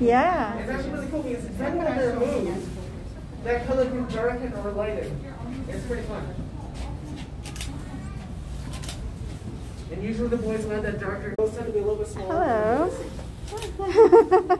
Yeah. It's actually really cool because depending on their mood, that color can darken or lighten. It's pretty fun. And usually the boys love that darker. Those tend to be a little bit smaller. Hello.